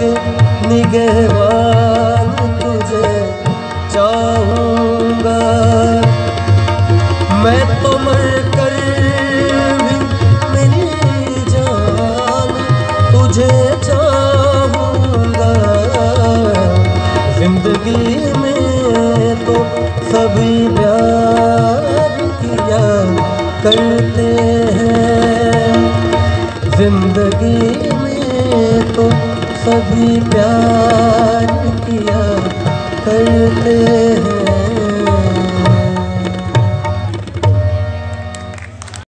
के तुझे चाहूँगा। मैं तो मर कर भी मेरी जान तुझे चाहूँगा। ज़िंदगी में तो सभी प्यार किया करते हैं। ज़िंदगी में भी प्यार किया करते हैं।